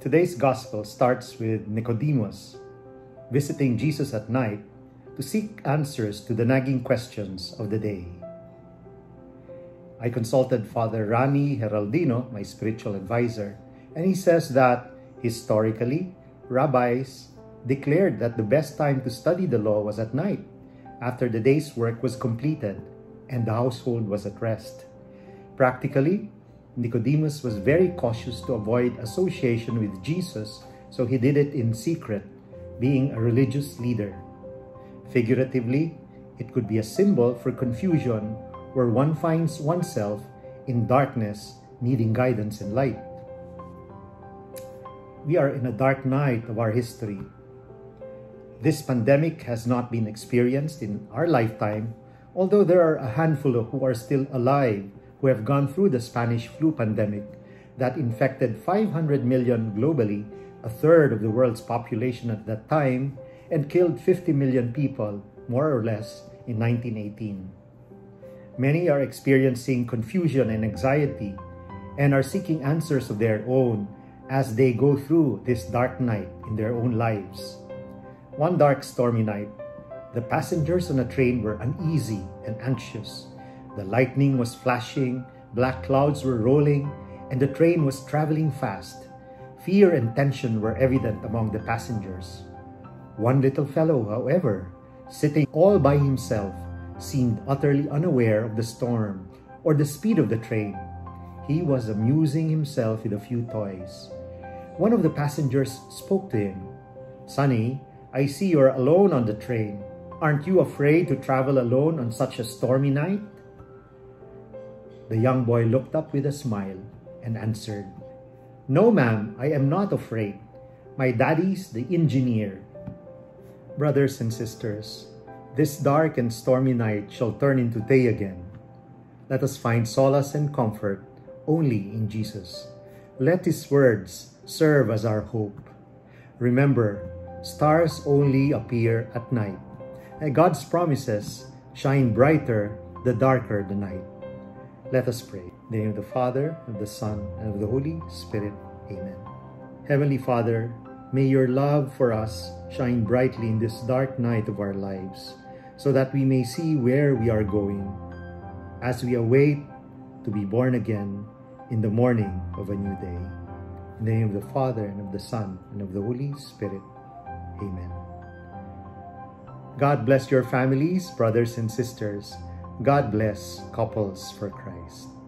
Today's gospel starts with Nicodemus visiting Jesus at night to seek answers to the nagging questions of the day. I consulted Father Rani Heraldino, my spiritual advisor, and he says that historically, rabbis declared that the best time to study the law was at night, after the day's work was completed and the household was at rest. Practically, Nicodemus was very cautious to avoid association with Jesus, so he did it in secret, being a religious leader. Figuratively, it could be a symbol for confusion where one finds oneself in darkness, needing guidance and light. We are in a dark night of our history. This pandemic has not been experienced in our lifetime, although there are a handful of who are still alive who have gone through the Spanish flu pandemic that infected 500 million globally, a third of the world's population at that time, and killed 50 million people, more or less, in 1918. Many are experiencing confusion and anxiety and are seeking answers of their own as they go through this dark night in their own lives. One dark, stormy night, the passengers on a train were uneasy and anxious the lightning was flashing, black clouds were rolling, and the train was traveling fast. Fear and tension were evident among the passengers. One little fellow, however, sitting all by himself, seemed utterly unaware of the storm or the speed of the train. He was amusing himself with a few toys. One of the passengers spoke to him. Sonny, I see you're alone on the train. Aren't you afraid to travel alone on such a stormy night? The young boy looked up with a smile and answered, No, ma'am, I am not afraid. My daddy's the engineer. Brothers and sisters, this dark and stormy night shall turn into day again. Let us find solace and comfort only in Jesus. Let His words serve as our hope. Remember, stars only appear at night, and God's promises shine brighter the darker the night. Let us pray. In the name of the Father, of the Son, and of the Holy Spirit. Amen. Heavenly Father, may your love for us shine brightly in this dark night of our lives, so that we may see where we are going as we await to be born again in the morning of a new day. In the name of the Father, and of the Son, and of the Holy Spirit. Amen. God bless your families, brothers and sisters. God bless Couples for Christ.